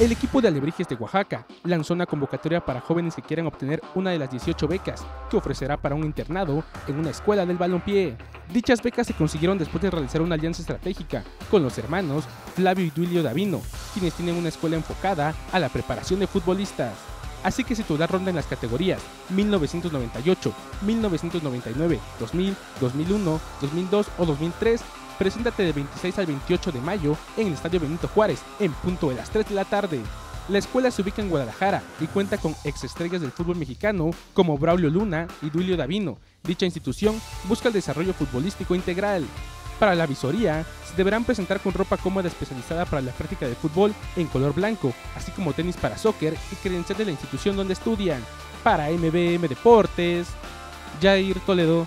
El equipo de Alebrijes de Oaxaca lanzó una convocatoria para jóvenes que quieran obtener una de las 18 becas que ofrecerá para un internado en una escuela del balompié. Dichas becas se consiguieron después de realizar una alianza estratégica con los hermanos Flavio y Duilio Davino, quienes tienen una escuela enfocada a la preparación de futbolistas. Así que tu edad ronda en las categorías 1998, 1999, 2000, 2001, 2002 o 2003, Preséntate del 26 al 28 de mayo en el Estadio Benito Juárez, en punto de las 3 de la tarde. La escuela se ubica en Guadalajara y cuenta con ex estrellas del fútbol mexicano como Braulio Luna y Duilio Davino. Dicha institución busca el desarrollo futbolístico integral. Para la visoría, se deberán presentar con ropa cómoda especializada para la práctica de fútbol en color blanco, así como tenis para soccer y credencial de la institución donde estudian. Para MBM Deportes, Jair Toledo.